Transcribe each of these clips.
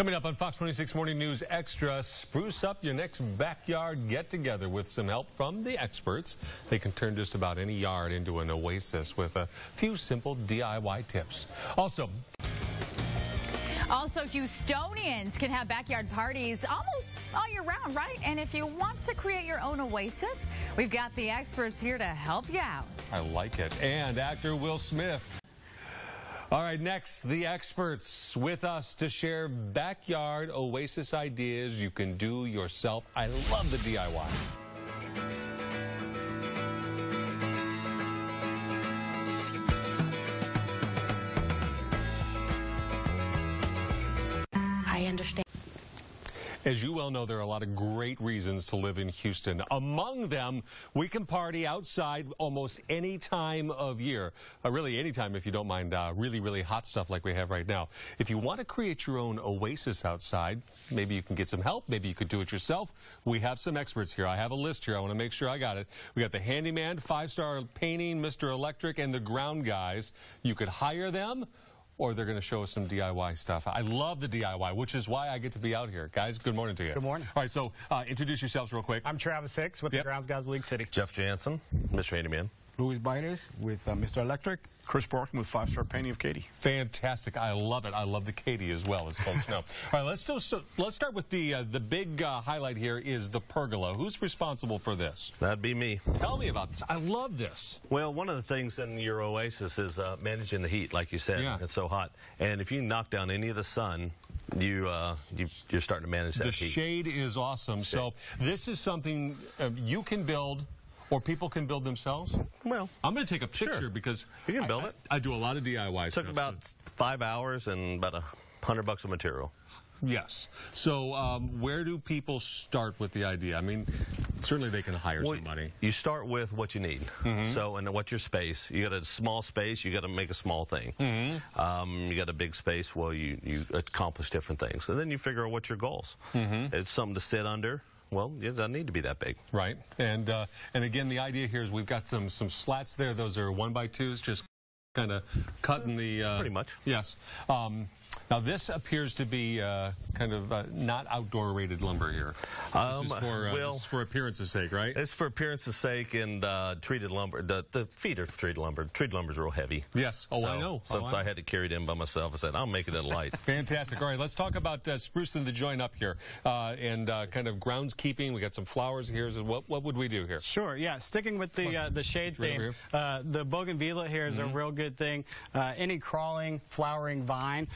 Coming up on Fox 26 Morning News Extra, spruce up your next backyard get-together with some help from the experts. They can turn just about any yard into an oasis with a few simple DIY tips. Also, also, Houstonians can have backyard parties almost all year round, right? And if you want to create your own oasis, we've got the experts here to help you out. I like it. And actor Will Smith all right, next, the experts with us to share backyard oasis ideas you can do yourself. I love the DIY. As you well know, there are a lot of great reasons to live in Houston. Among them, we can party outside almost any time of year. Uh, really, any time if you don't mind uh, really, really hot stuff like we have right now. If you want to create your own oasis outside, maybe you can get some help. Maybe you could do it yourself. We have some experts here. I have a list here. I want to make sure I got it. We got the handyman, five-star painting, Mr. Electric, and the ground guys. You could hire them or they're going to show us some DIY stuff. I love the DIY, which is why I get to be out here. Guys, good morning to you. Good morning. All right, so uh, introduce yourselves real quick. I'm Travis Hicks with yep. the Grounds Guys League City. Jeff Jansen, Mr. Handyman. Louis Baides with uh, Mr. Electric. Chris Barton with Five Star Painting of Katy. Fantastic. I love it. I love the Katy as well, as folks know. All right, let's, do, so let's start with the uh, the big uh, highlight here is the pergola. Who's responsible for this? That'd be me. Tell me about this. I love this. Well, one of the things in your oasis is uh, managing the heat, like you said. Yeah. It's so hot. And if you knock down any of the sun, you, uh, you are starting to manage that the heat. The shade is awesome. Shade. So this is something uh, you can build or people can build themselves? Well, I'm going to take a picture sure. because you can build I, it. I, I, do a lot of DIY. It took about five hours and about a hundred bucks of material. Yes. So um, where do people start with the idea? I mean, certainly they can hire well, somebody. You start with what you need. Mm -hmm. So, and what's your space? You got a small space, you got to make a small thing. Mm -hmm. um, you got a big space, well, you, you accomplish different things. And then you figure out what's your goals. Mm -hmm. It's something to sit under. Well, it doesn't need to be that big. Right. And uh, and again, the idea here is we've got some some slats there. Those are one by twos, just kind of cutting the. Uh, Pretty much. Yes. Um, now, this appears to be uh, kind of uh, not outdoor rated lumber here. Um, this is for, uh, well, this is for appearance's sake, right? It's for appearance's sake and uh, treated lumber. The, the feet are treated lumber. Treated lumber is real heavy. Yes. Oh, so, I know. Since oh, I, I, had to carry it in by myself, I said, I'll make it in light. Fantastic. All right, let's talk about uh, sprucing the joint up here uh, and kind of groundskeeping. We got some flowers here. So what, what would we do here? Sure, yeah. Sticking with the, the shade theme, the bougainvillea here is mm -hmm. a mm-hmm. real good thing. any crawling, flowering vine,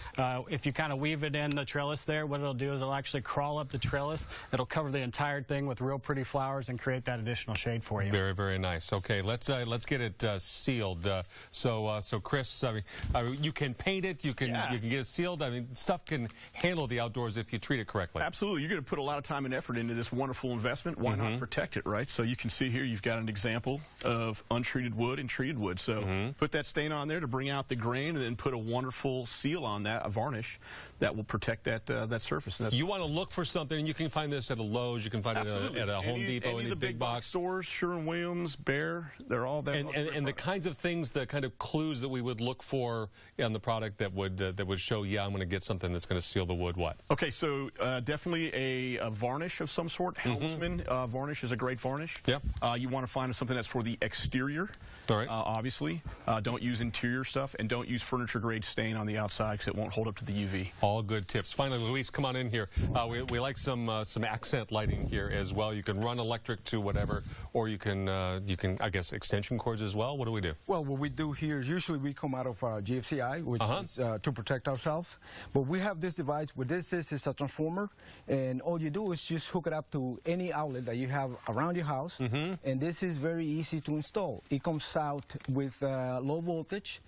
if you kind of weave it in the trellis there, what it'll do is it'll actually crawl up the trellis. It'll cover the entire thing with real pretty flowers and create that additional shade for you. Very, very nice. Okay, let's uh, let's get it uh, sealed. Uh, so, uh, so Chris, I mean, you can paint it, you can yeah. you can get it sealed. I mean, stuff can handle the outdoors if you treat it correctly. Absolutely, you're going to put a lot of time and effort into this wonderful investment. Why mm -hmm. not mm-hmm. protect it, right? So you can see here you've got an example of untreated wood and treated wood. So mm -hmm. put that stain on there to bring out the grain, and then put a wonderful seal on that, a varnish that will protect that uh, that surface. you want to look for something, and you can find this at a Lowe's, you can find Absolutely. it at a, at a Home any, Depot, any, any the big, big box stores, Sherwin-Williams, Behr, they're all there. And, and, and the kinds of things, the kind of clues that we would look for on the product that would uh, that would show, yeah, I'm going to get something that's going to seal the wood. What? Okay, so uh, definitely a, a, varnish of some sort. Mm-hmm. Helmsman mm -hmm. varnish is a great varnish. Yeah. Uh, you want to find something that's for the exterior. All right. Uh, obviously, don't use interior stuff, and don't use furniture grade stain on the outside because it won't hold up to the UV. All good tips. Finally, Luis, come on in here. Uh, we, we like some uh, some accent lighting here as well. You can run electric to whatever, or you can uh, you can I guess extension cords as well. What do we do? Well, what we do here is usually we come out of uh, GFCI, which -huh. is uh, to protect ourselves. But we have this device. What this is is a transformer, and all you do is just hook it up to any outlet that you have around your house. Mm -hmm. And this is very easy to install. It comes out with uh, low voltage.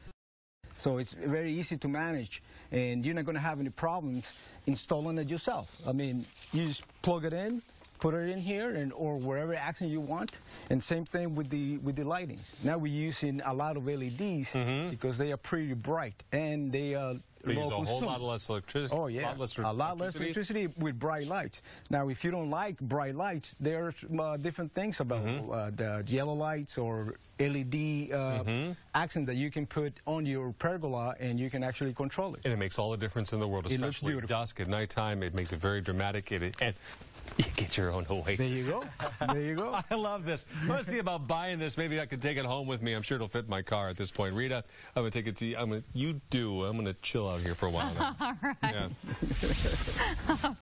So it's very easy to manage, and you're not going to have any problems installing it yourself. I mean, you just plug it in, put it in here, and or wherever accent you want. And same thing with the with the lighting. Now we're using a lot of LEDs mm -hmm. because they are pretty bright and they are Use a whole lot less electricity. Oh yeah, lot less a lot less electricity with bright lights. Now, if you don't like bright lights, there's uh, different things about mm -hmm. uh, the yellow lights or LED uh, mm -hmm. accent that you can put on your pergola, and you can actually control it. And it makes all the difference in the world, especially at dusk, at nighttime. It makes it very dramatic. It, and you get your own Oasis. There you go. There you go. I love this. Let's see about buying this. Maybe I could take it home with me. I'm sure it'll fit my car at this point. Rita, I'm going to take it to you. I'm gonna, you do. I'm going to chill out here for a while. All right. Yeah.